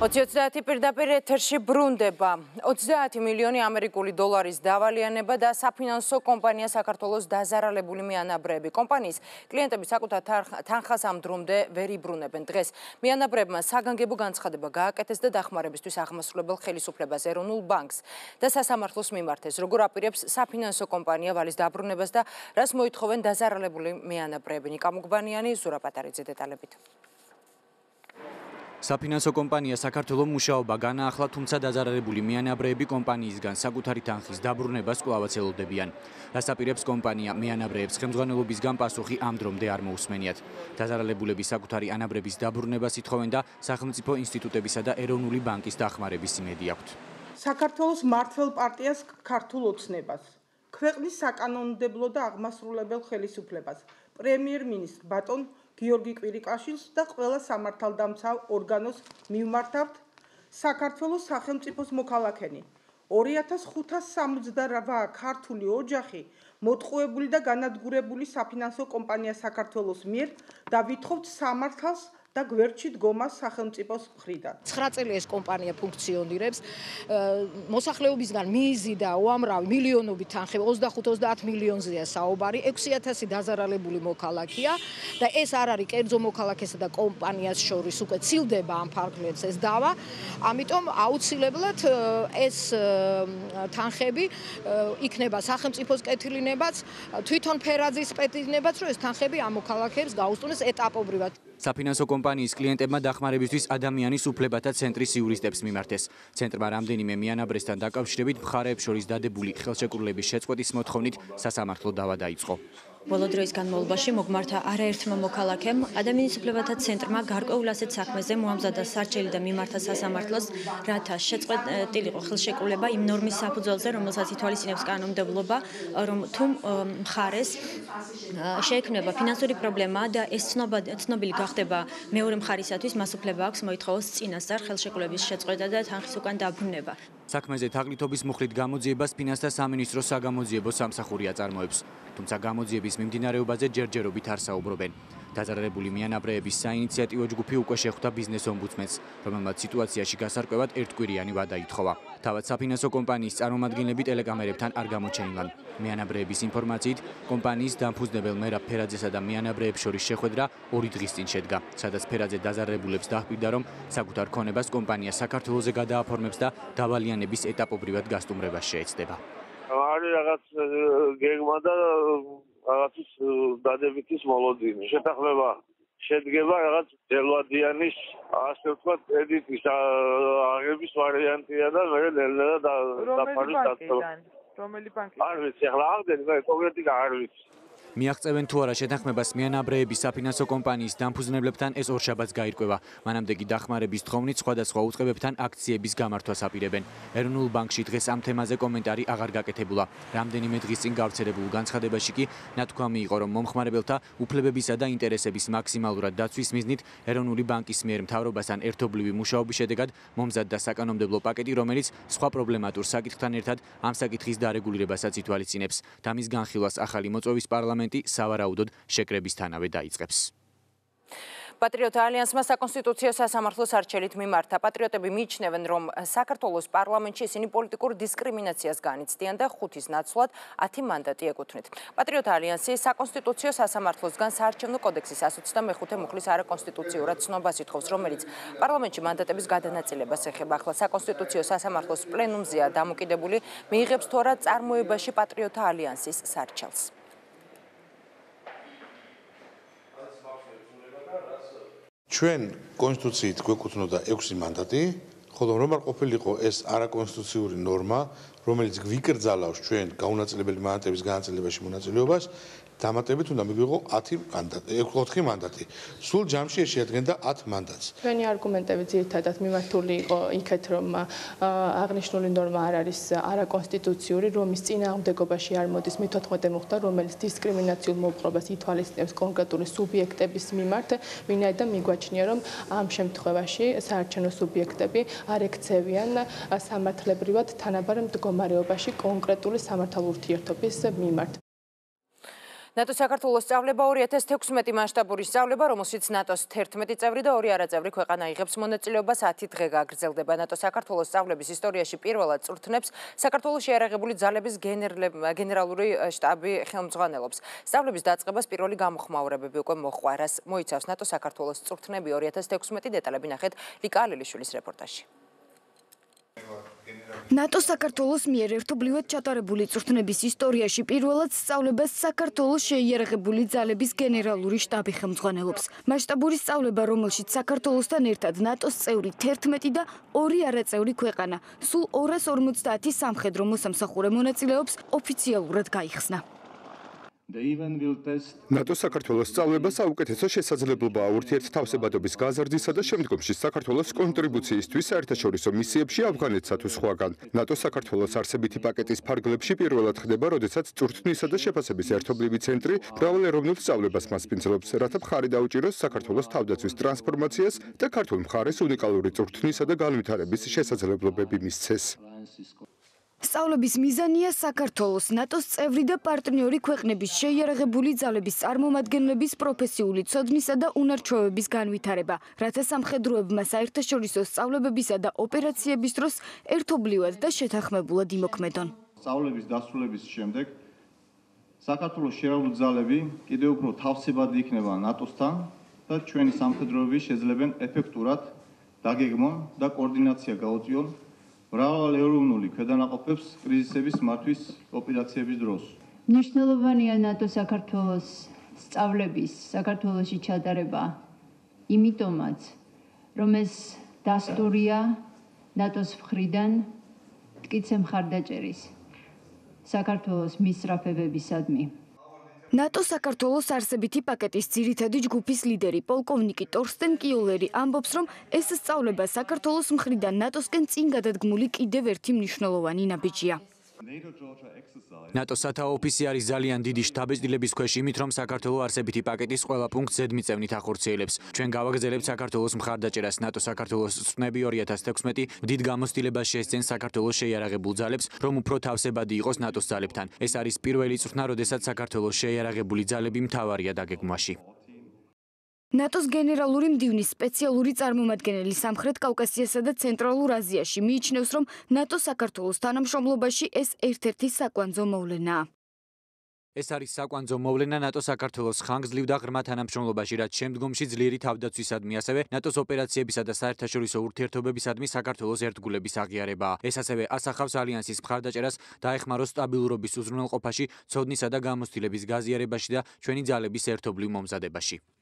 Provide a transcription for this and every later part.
20-30 პირდაპირ ეთერში ბრუნდება 30 მილიონი ამერიკული დოლარის დავალიანება და საფინანსო კომპანია საქართველოს დაზარალებული მიანაბრები. კომპანიის კლიენტები საკუთარ თანხას ამ დრომდე ვერ იბრუნებენ. დღეს მიანაბრებმა საგანგებო განცხადება გააკეთეს და დახმარებისთვის აღმასრულებელ ხელისუფლებას ეროვნულ ბანკს და სასამართლოს მიმართეს. როგორ აპირებს საფინანსო კომპანია ვალის დაბრუნებას და რას მოითხოვენ დაზარალებული მიანაბრები? ნიკა მუგბანიანი, ზურა პატარიძე დეტალებით. საფინანსო კომპანია საქართველოს მუშაობა განაახლა, თუმცა დაზარალებული მიანაბრეები კომპანიისგან საკუთარი თანხის დაბრუნებას კვლავაც ელოდებიან. დასაპირებს კომპანია მიანაბრეებს ხელმძღვანელობისგან პასუხი ამ დრომდე არ მოусმენიათ. დაზარალებულები საკუთარი ანაბრების დაბრუნებას ითხოვენ და სახელმწიფო ინსტიტუტებისა და ეროვნული ბანკის დახმარების იმედი აქვთ. საქართველოს მართლ პარტიას ქართულ ოცნებას, ქვეყნის საკანონმდებლო და აღმასრულებელ ხელისუფლებას, პრემიერ-მინისტრ ბატონ გიორგი კვირიკაშვილს და ყველა სამართალდამცავ ორგანოს მიმართავთ საქართველოს სახელმწიფოს მოქალაქენი. 2568 ქართული ოჯახი მოტყუებული და განადგურებული საფინანსო კომპანია საქართველოს მიერ და ვითხოვთ სამართალს და გვერდში დგომას სახელმწიფოს მხრიდან. 9 წელი ეს კომპანია ფუნქციონირებს. მოსახლეობისგან მიიზი და უამრავი მილიონობით თანხი 25-30 მილიონზეა საუბარი. 6000 დაზარალებული მოქალაქეა და ეს არ არის კერძო მოქალაქესა და კომპანიას შორის უკვე ცილდება ამ ფარგლებს ეს დავა. ამიტომ აუცილებლად ეს თანხები იქნება სახელმწიფოს კეთილინებაც, თვითონ ფერაძის პეტინებაც, რომ ეს თანხები ამ მოქალაქეებს გაუსწროს ეტაპობრივად. საფინანსო კომპანიის კლიენტებმა დახმარებისთვის ადამიანის უფლებათა ცენტრის იურისტებს მიმართეს. ცენტრმა რამდენიმე მიანაბრესთან დაკავშირებით მხარეებს შორის დადებული ხელშეკრულების შეწყვეტის მოთხოვნით სასამართლო დავა დაიწყო. ბოლო დროის განმავლობაში მოგმართა არაერთმა მოქალაქემ ადამიანის უფლებათა ცენტრმა გარკვეულ ასეთ საქმეზე მოამზადა სარჩელი და მიმართა სასამართლოს, რათა შეწყვეტილიყო ხელშეკრულება იმ ნორმის საფუძველზე, რომელსაც ითვალისწინებს კანონმდებლობა, რომ თუ მხარეს შეექმნება ფინანსური პრობლემა და ეს ცნობა ცნობილი გახდება მეორე მხარისათვის, მას უფლება აქვს მოითხოვოს წინასწარ ხელშეკრულების შეწყვეტა და თანხის უკან დაბრუნება. საქმეზე თაღლითობის მუხლით გამოძიებას ფინანსთა სამინისტროს საგამოძიებო სამსახურია წარმოებს. თუმცა გამოძიების მიმდინარეობაზე ჯერჯერობით არ საუბრობენ. დაზარალებული მიანაბრეების საინიციატივო ჯგუფი უკვე შეხვდა ბიზნეს ომბუდსმენს, რომელმაც სიტუაციაში გასარკვევად ერთკვირიანი ვადა ითხოვა. თავად საფინანსო კომპანიის წარმომადგენლები ტელეკამერებთან არ გამოჩენილან. მიანაბრეების ინფორმაციით, კომპანიის დამფუძნებელ მერაბ ფერაძესა და მიანაბრეებს შორის შეხვედრა ორი დღის წინ შედგა, სადაც ფერაძე დაზარალებულებს დაჰპირდა, რომ საკუთარ ქონებას კომპანია საქართველოსზე გადააფორმებს და დავალიანების ეტაპობრივად გასტუმრებას შეეცდება. არის რაღაც გეგმა და რაღაცის დადებითის მოლოდინი. შეთანხმება შედგება რაღაც დელვადიანის ასე ვთქვათ კრედიტის აღების ვარიანტია და მე ნელ-ნელა დაფარვის დაწოვა. რომელი ბანკი? არ ვიცი, ახლა აღდენი მე კონკრეტიკა არ ვიცი. მიაღწევენ თუ არა შეთანხმებას მიანაბრეების საფინანსო კომპანიის დამფუძნებლებთან ეს ორშაბათს გაირკვევა. მანამდე კი დახმარების თხოვნით სხვადასხვა უწყებებთან აქციების გამართვას აპირებენ. ეროვნულ ბანკში დღეს ამ თემაზე კომენტარი აღარ გაკეთებულა. რამდენიმე დღის წინ გავრცელებულ განცხადებაში კი ნათქვამი იყო, რომ მომხმარებელთა უფლებებისა და ინტერესების მაქსიმალურად დაცვის მიზნით ეროვნული ბანკის მიერ მთავრობასთან ერთობლივი მუშაობის შედეგად მომზადდა საკანონმდებლო პაკეტი, რომელიც სხვა პრობლემატურ საკითხთან ერთად ამ საკითხის დარეგულირებასაც ითვალისწინებს. თამის განხილვას ახალი მოწვევის პარლამენტი პარლამენტი სავარაუდოდ შეკრებისთანავე დაიწყებს. პატრიოტთა ალიანსმა საკონსტიტუციო სასამართლოს არჩევლით მიმართა. პატრიოტები მიიჩნევენ, რომ საქართველოს პარლამენტში ისინი პოლიტიკურ დისკრიმინაციას განიცდიან და ხუთის ნაცვლად 10 მანდატი ეკუთვნით. პატრიოტთა ალიანსი საკონსტიტუციო სასამართლოსგან საარჩევნო კოდექსის 125 მუხლის არაკონსტიტუციურად ცნობას ითხოვს, რომელიც პარლამენტში მანდატების გადანაწილებას ეხება. ახლა საკონსტიტუციო სასამართლოს პლენუმზეა დამოკიდებული, მიიღებს თუ არა წარმოებაში პატრიოტთა ალიანსის სარჩელს. ჩვენ კონსტიტუციით გვეკუთვნოდა 6 მანდატი, ხოლო რომ არ ყოფილიყო ეს არაკონსტიტუციური ნორმა, რომელიც გვიკრძალავს ჩვენ გაუნაწილებელი მანდატების განაწილებაში მონაწილეობას, დამატებით უნდა მიგვიღო 10 მანდატი, 4 მანდატი. სულ ჯამში შეადგენდა 10 მანდატს. ჩვენი არგუმენტები ძირითადად მიმართული იყო იქეთ, რომ აღნიშნული ნორმა არ არის არაკონსტიტუციური, რომის წინააღმდეგობაში არ მოდის მეთოთხმეტე მუხტა, რომელიც დისკრიმინაციულ მოპყრობას ითვალისწინებს კონკრეტული სუბიექტების მიმართ, ვინაიდან მიგვაჩნია, რომ ამ შემთხვევაში საარჩევნო სუბიექტები არ ექცევიან სამართლებრივად თანაბარ მდგომარეობაში კონკრეტული სამართალ ურთიერთობის მიმართ. ნატო საქართველოს სწავლება 2016 მასშტაბური სწავლება, რომელშიც ნატოს 11 წევრი და 2 არაწევრი ქვეყანა იღებს მონაწილეობას 10 დღე გაგრძელდება. ნატო საქართველოს სწავლების ისტორიაში პირველად წვრთნებს საქართველოს შეერაღებული ძალების გენერალური შტაბი ხელმძღვანელობს. სწავლების დაწყებას პირველი გამოხმაურებები უკვე მოხვა, რას მოიცავს ნატო საქართველოს წვრთნები 2016 დეტალები ნახეთ ლიკა ალილიშვილის რეპორტაჟში. ნატო საქართველოს მიერ ერთობლივად ჩატარებული წვრთნების ისტორიაში პირველად სწავლებას საქართველოს შეიარაღებული ძალების გენერალური შტაბი ხელმძღვანელობს. მასშტაბური სწავლება, რომელშიც საქართველოსთან ერთად ნატოს წევრი 11 და 2 არაწევრი ქვეყანა, სულ 250 სამხედრო მოსამსახურე მონაწილეობს, ოფიციალურად გაიხსნა. ნატო საქართველოს სწავლება საუკეთესო შესაძლებლობაა ურთიერთთავსებადობის გაზრდისა და შემდგომში საქართველოს კონტრიბუციისთვის საერთაშორისო მისიებში ავღანეთსა თუ სხვაგან. ნატო საქართველოს არსებითი პაკეტის ფარგლებში პირველად ხდება, როდესაც წვრთნისა და შეფასების ერთობლივი ცენტრი მრავალეროვნულ სწავლებას მასპინძლობს, რათა მხარი დაუჭიროს საქართველოს თავდაცვის ტრანსფორმაციას და ქართულ მხარეს უნიკალური წვრთნისა და განვითარების შესაძლებლობები მისცეს. სწავლების მიზანია საქართველოს ნატოს წევრი და პარტნიორი ქვეყნების შეიარაღებული ძალების წარმომადგენლების პროფესიული ცოდნისა და უნარჩვევების განვითარება, რათა სამხედროებმა საერთაშორისო სწავლებებისა და ოპერაციების დროს ერთობლივად და შეთანხმებულად იმოქმედონ. სწავლების დასრულების შემდეგ საქართველოს შეიარაღებული ძალები კიდევ უფრო თავსებადი იქნება ნატოსთან და ჩვენი სამხედროები შეძლებენ ეფექტურად დაგეგმონ და კოორდინაცია გაუწიონ მრავალეუროვნული ქვედანაყოფებს კრიზისების მართვის ოპერაციების დროს. მნიშვნელოვანია ნატო საქართველოს სწავლების საქართველოსი ჩატარება იმიტომაც რომ ეს დასტურია ნატოს მხრიდან მტკიცე მხარდაჭერის საქართველოს მისწრაფებებისადმი. ნატო საქართველოს არსებითი პაკეტის ძირითადი ჯგუფის ლიდერი პოლკოვნიკი ტორსტენ კიოლერი ამბობს, რომ ეს სწავლება საქართველოს მხრიდან ნატოსკენ წინ გადადგმული კიდევ ერთი მნიშვნელოვანი ნაბიჯია. ნატო სათაო ოფისი არის ძალიან დიდი შტაბის ქვეშ იმით, რომ საქართველოს არსებითი პაკეტის ყველა პუნქტს ზედმიწევნით ახორციელებს. ჩვენ გავაგზავნებთ საქართველოს მხარდაჭერას ნატო საქართველოს წვნები 2016 დიდ გამოცდილებას შეესწენ საქართველოს შეიარაღებულ ძალებს, რომ უფრო თავსებადი იყოს ნატოს ძალებთან. ეს არის პირველი წვნა, როდესაც საქართველოს შეიარაღებული ძალები მთავარია დაგეგმვაში. ნატოს გენერალური მდივნის სპეციალური წარმომადგენელი სამხრეთ კავკასიასა და ცენტრალურ აზიაში მიიჩნევს, რომ ნატო საქართველოს თანამშრომლობაში ეს ერთ-ერთი საკვანძო მოვლენაა. ეს არის საკვანძო მოვლენა ნატო საქართველოს ხანგრძლივ და ღრმა თანამშრომლობაში, რაც შემდგომში ძლიერი თავდაცვისადმი, ასევე ნატოს ოპერაციებისა და საერთაშორისო ურთიერთობებისადმი საქართველოს ერთგულების აღიარებაა. ეს ასევე ასახავს ალიანსის მხარდაჭერას დაეხმაროს სტაბილურობის უზრუნველყოფაში, ცოდნისა და გამოცდილების გაზიარებაში და ჩვენი ძალების ერთობლივ მომზადებაში.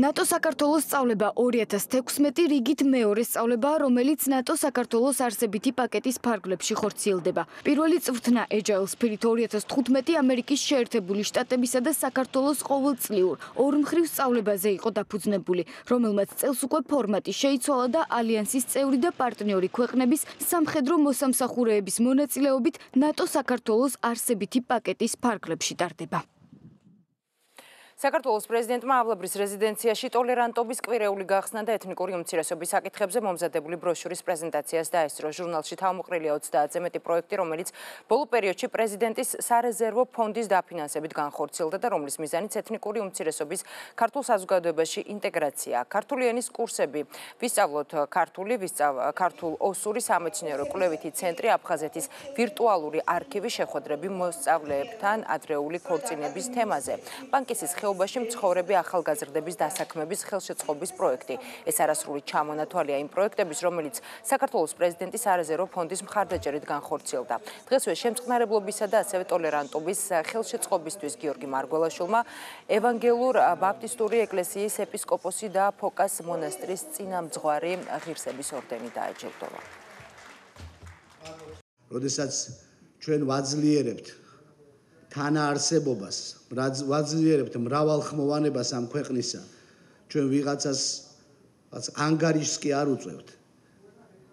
ნატო საქართველოს სწავლება 2016 რიგით მეორე სწავლებაა, რომელიც ნატო საქართველოს არსებითი პაკეტის ფარგლებში ხორციელდება. პირველი წვრთნა Agile Spirit 2015 ამერიკის შეერთებული შტატებისა და საქართველოს ყოველწლიურ ორმხრივ სწავლებაზე იყო დაფუძნებული, რომელმაც წელს უკვე ფორმატი შეიცვალა და ალიანსის წევრი და პარტნიორი ქვეყნების სამხედრო მოსამსახურეების მონაწილეობით ნატო საქართველოს არსებითი პაკეტის ფარგლებში ტარდება. საქართველოს პრეზიდენტმა ავლაბრის რეზიდენციაში ტოლერანტობის კვირეული გახსნა და ეთნიკური უმცირესობის საკითხებზე მომზადებული ბროშურის პრეზენტაციას დაესწრო. ჟურნალში თავმოყრილია 30-ზე მეტი პროექტი, რომელიც ბოლო პერიოდში პრეზიდენტის სარეზერვო ფონდის დაფინანსებით განხორციელდა და რომლის მიზანიც ეთნიკური უმცირესობის ქართულ საზოგადოებაში ინტეგრაციაა. ქართული ენის კურსები, ვისწავლოთ ქართული, ვისწავლ ქართულ ოსური სამეცნიერო კვლევითი ცენტრი აფხაზეთის ვირტუალური არქივი შეხვედრები მოსწავლეებთან ადრეული ქორწინების თემაზე. ბანკისის ხე ხეობაში მცხოვრები ახალგაზრდების დასაქმების ხელშეწყობის პროექტი. ეს არასრული ჩამონათვალია იმ პროექტების, რომელიც საქართველოს პრეზიდენტის არეზერვო ფონდის მხარდაჭერით განხორციელდა. დღესვე შემწყნარებლობისა და ასევე ტოლერანტობის ხელშეწყობისთვის გიორგი მარგველაშვილმა ევანგელურ ბაპტისტური ეკლესიის ეპისკოპოსი და ფოკას მონასტრის წინამძღვარი ღირსების ორდენი დააჯილდოვა. როდესაც ჩვენ ვაძლიერებთ თანაარსებობას ვაძლიერებთ მრავალხმოვანებას ამ ქვეყნისა. ჩვენ ვიღაცას ანგარიშს კი არ უწევთ.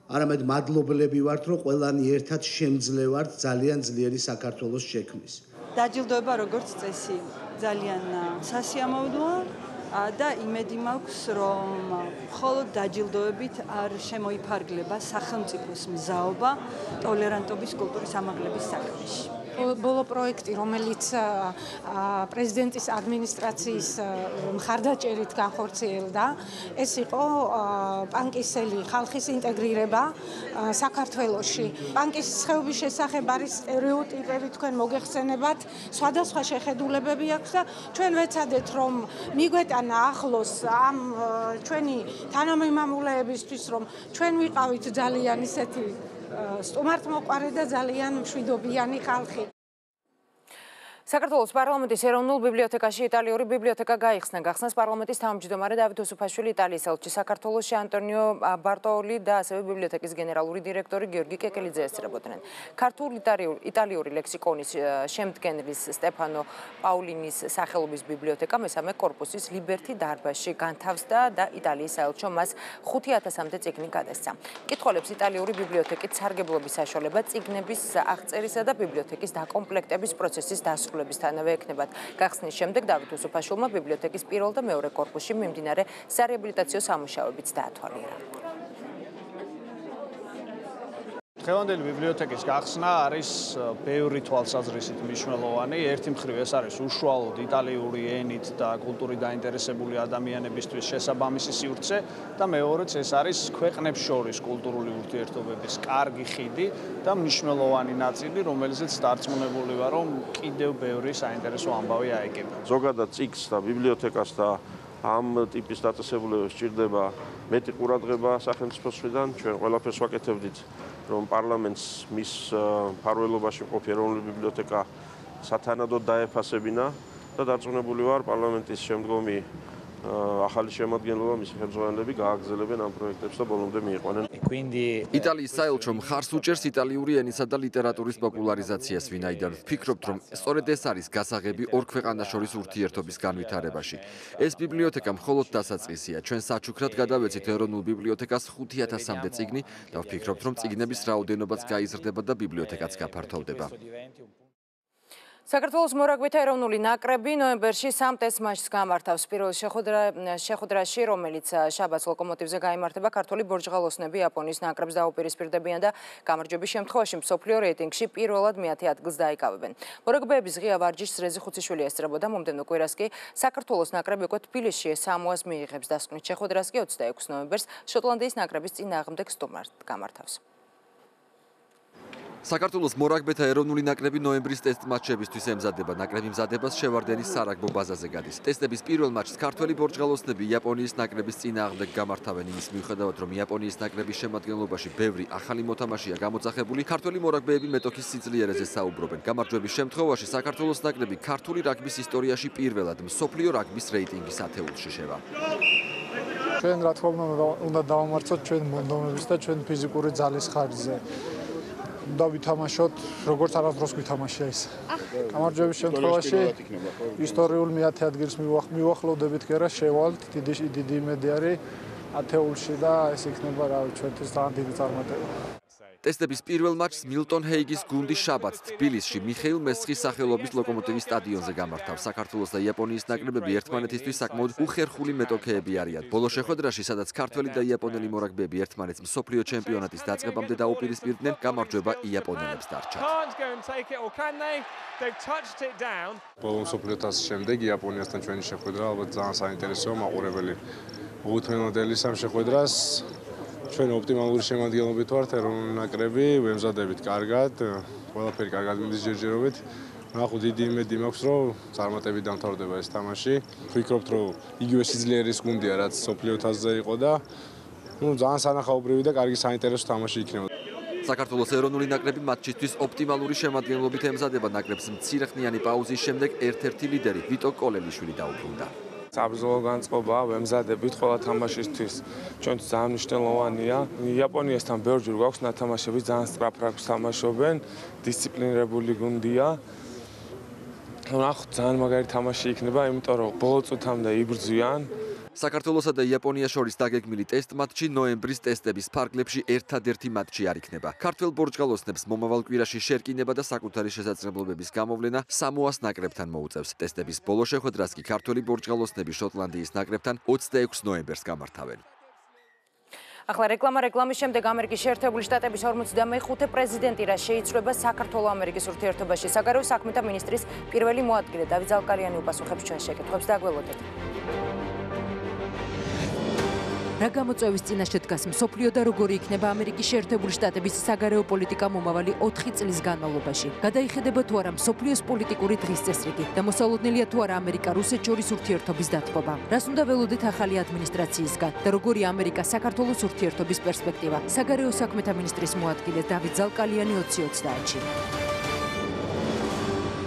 არამედ მადლობლები ვართ რომ ყველანი ერთად შემძლევართ ძალიან ძლიერი საქართველოს შექმნის. დაჯილდოება როგორც წესი ძალიან სასიამოვნოა და იმედი მაქვს რომ მხოლოდ დაჯილდოებით არ შემოიფარგლება სახელმწიფოს მზაობა ტოლერანტობის კულტურის ამაღლების საქმეში ბოლო პროექტი, რომელიც პრეზიდენტის ადმინისტრაციის მხარდაჭერით განხორციელდა, ეს იყო პანკისელი ხალხის ინტეგრირება საქართველოში. პანკის ხეობის შესახებ არის სტერეოტიპები თქვენ მოგეხსენებათ, სხვადასხვა შეხედულებები აქვს და ჩვენ ვეცადეთ რომ მიგვეტანა ახლოს ამ ჩვენი თანამემამულეებისთვის რომ ჩვენ ვიყავით ძალიან ისეთი სტუმართმოყვარე და ძალიან მშვიდობიანი ხალხი. საქართველოს პარლამენტის ეროვნულ ბიბლიოთეკაში იტალიური ბიბლიოთეკა გაიხსნა. გახსნას პარლამენტის თავმჯდომარე დავით უსუფაშვილი იტალიის ელჩი საქართველოსში ანტონიო ბარტოოლი და ასევე ბიბლიოთეკის გენერალური დირექტორი გიორგი კეკელიძე ესწრებოდნენ. ქართულ იტალიური ლექსიკონის შემდგენლის სტეფანო პაულინის სახელობის ბიბლიოთეკა მესამე корпуსის ლიბერთი დარბაზში განთავსდა და იტალიის ელჩო მას 5000-მდე წიგნი გადასცა. მკითხველებს იტალიური ბიბლიოთეკით სარგებლობის საშუალება წიგნების აღწერისა და ბიბლიოთეკის დაკომპლექტების პროცესის დასრულებაში დასრულებისთანავე ექნებათ. გახსნის შემდეგ დავით უსუფაშვილმა ბიბლიოთეკის პირველ და მეორე კორპუსში მიმდინარე სარეაბილიტაციო სამუშაოებიც დაათვალიერა. დღევანდელი ბიბლიოთეკის გახსნა არის ბევრი თვალსაზრისით მნიშვნელოვანი. ერთი მხრივ ეს არის უშუალოდ იტალიური ენით და კულტურით დაინტერესებული ადამიანებისთვის შესაბამისი სივრცე და მეორეც ეს არის ქვეყნებს შორის კულტურული ურთიერთობების კარგი ხიდი და მნიშვნელოვანი ნაწილი, რომელზეც დარწმუნებული ვარ, რომ კიდევ ბევრი საინტერესო ამბავი აიგება. ზოგადად წიგს და ბიბლიოთეკას და ამ ტიპის დაწესებულებას სჭირდება მეტი ყურადღება სახელმწიფოს მხრიდან. ჩვენ ყველაფერს ვაკეთებდით რომ პარლამენტს მის ფარველობაში მყოფი ეროვნული ბიბლიოთეკა სათანადოდ დაეფასებინა და დარწმუნებული ვარ პარლამენტის შემდგომი ახალი შემოადგენლობა მისი ხელმძღვანელები გააგრძელებენ ამ პროექტებს და ბოლომდე მიიყვანენ. იტალიის საელჩო მხარს უჭერს იტალიური ენისა და ლიტერატურის პოპულარიზაციას, ვინაიდან ვფიქრობთ, რომ სწორედ ეს არის გასაღები ორ ქვეყანას შორის ურთიერთობის განვითარებაში. ეს ბიბლიოთეკა მხოლოდ დასაწყისია. ჩვენ საჩუქრად გადავეცით ეროვნულ ბიბლიოთეკას 5000-მდე წიგნი და ვფიქრობთ, რომ წიგნების რაოდენობაც გაიზრდება და ბიბლიოთეკაც გაფართოვდება. საქართველოს მორაგბეთა ეროვნული ნაკრები ნოემბერში სამ ტესტ მატჩს გამართავს. პირველ შეხვედრაში, რომელიც შაბათს ლოკომოტივზე გამართება, ქართული ბორჯღალოსნები იაპონიის ნაკრებს დაუპირისპირდებიან და გამარჯვების შემთხვევაში მსოფლიო რეიტინგში პირველად მეათე ადგილს დაიკავებენ. მორაგბეების ღია ვარჯიშს რეზი ხუციშვილი ესწრებოდა მომდენო კვირას კი საქართველოს ნაკრები უკვე თბილისში სამოას მიიღებს დასკვნით. შეხვედრას კი 26 ნოემბერს შოტლანდიის ნაკრების წინააღმდეგ სტუმართ გამართავს. საქართველოს მორაგბეთა ეროვნული ნაკრები ნოემბრის ტესტ მატჩებისთვის ემზადება. ნაკრები მზადებას შევარდენის სარაგბო ბაზაზე გადის. ტესტების პირველ მატჩს ქართველი ბორჯღალოსნები იაპონიის ნაკრების წინააღმდეგ გამართავენ. იმის მიუხედავად, რომ იაპონიის ნაკრების შემადგენლობაში ბევრი ახალი მოთამაშეა გამოძახებული, ქართველი მორაგბეები მეტოქის სიძლიერეზე საუბრობენ. გამარჯვების შემთხვევაში საქართველოს ნაკრები ქართული რაგბის ისტორიაში პირველად მსოფლიო რაგბის რეიტინგის ათეულში შევა. ჩვენ რა თქმა უნდა უნდა დავამარცხოთ ჩვენ მონდომების და ჩვენ ფიზიკური ძალის ხარჯზე. უნდა ვითამაშოთ როგორც არასდროს ვითამაშია ეს. გამარჯვების შემთხვევაში ისტორიულ მეათე ადგილს მივახლოვდებით კი არა შევალთ დიდი დიდი იმედი არის ათეულში და ეს იქნება რა ჩვენთვის ძალიან დიდი წარმატება. ტესტების პირველ მატჩს მილტონ ჰეიგის გუნდი შაბათს თბილისში მიხეილ მესხის სახელობის ლოკომოტივის სტადიონზე გამართავს. საქართველოს და იაპონიის ნაკრებები ერთმანეთისთვის საკმაოდ უხერხული მეტოქეები არიან. ბოლო შეხვედრაში, სადაც ქართველი და იაპონელი მორაგბეები ერთმანეთს მსოფლიო ჩემპიონატის დაწყებამდე დაუპირისპირდნენ, გამარჯვება იაპონელებს დარჩა. ბოლო მსოფლიო თასის შემდეგ იაპონიასთან ჩვენი შეხვედრა ალბათ ძალიან საინტერესოა, მაყურებელი. უუთმენოდელი სამ შეხვედრას ჩვენ ოპტიმალური შემადგენლობით ვართ ეროვნული ნაკრები, ვემზადებით კარგად, ყველაფერი კარგად მიდის ჯერჯერობით. ნახო დიდი იმედი მაქვს, რომ წარმატებით დამთავრდება ეს თამაში. ვფიქრობთ, რომ იგივე სიძლიერის გუნდია, რაც სოფლიო თასზე იყო და ну ძალიან სანახაობრივი და კარგი საინტერესო თამაში იქნება. საქართველოს ეროვნული ნაკრები მატჩისთვის ოპტიმალური შემადგენლობით ემზადება ნაკრებს მცირეხნიანი პაუზის შემდეგ ერთ-ერთი ლიდერი ვიტო კოლელიშვილი დაუბრუნდა. საბრძოლო განწყობა ვემზადებით ყველა თამაშისთვის. ჩვენ ძალიან მნიშვნელოვანია. იაპონიასთან ბევრჯერ გვაქვს ნათამაშები ძალიან სწრაფ თამაშობენ დისციპლინირებული გუნდია. ნახოთ ძალიან მაგარი თამაში იქნება იმიტომ რომ ბოლო წუთამდე იბრძვიან საქართველოსა და იაპონიას შორის დაგეგმილი ტესტ მატჩი ნოემბრის ტესტების ფარგლებში ერთადერთი მატჩი არ იქნება. ქართველ ბორჯგალოსნებს მომავალ კვირაში შერკინება და საკუთარი შესაძლებლობების გამოვლენა სამოას ნაკრებთან მოუწევს. ტესტების ბოლო შეხვედრას კი ქართველი ბორჯგალოსნები შოტლანდიის ნაკრებთან 26 ნოემბერს გამართავენ. ახლა რეკლამა რეკლამის შემდეგ ამერიკის შეერთებული შტატების 45 პრეზიდენტი რა შეიცვლება საქართველოს ამერიკის ურთიერთობაში საგარეო საქმეთა მინისტრის პირველი მოადგილე დავით ზალკარიანი უპასუხებს ჩვენ შეკითხვებს და გველოდეთ რა გამოწვევის წინაშე დგას მსოფლიო და როგორი იქნება ამერიკის შეერთებული შტატების საგარეო პოლიტიკა მომავალი 4 წლის განმავლობაში. გადაიხედება თუ არა მსოფლიოს პოლიტიკური დღის წესრიგი და მოსალოდნელია თუ არა ამერიკა-რუსეთ შორის ურთიერთობის დათბობა. რას უნდა ველოდეთ ახალი ადმინისტრაციისგან და როგორი ამერიკა საქართველოს ურთიერთობის პერსპექტივა? საგარეო საქმეთა მინისტრის მოადგილე დავით ზალკალიანი 2030-ში.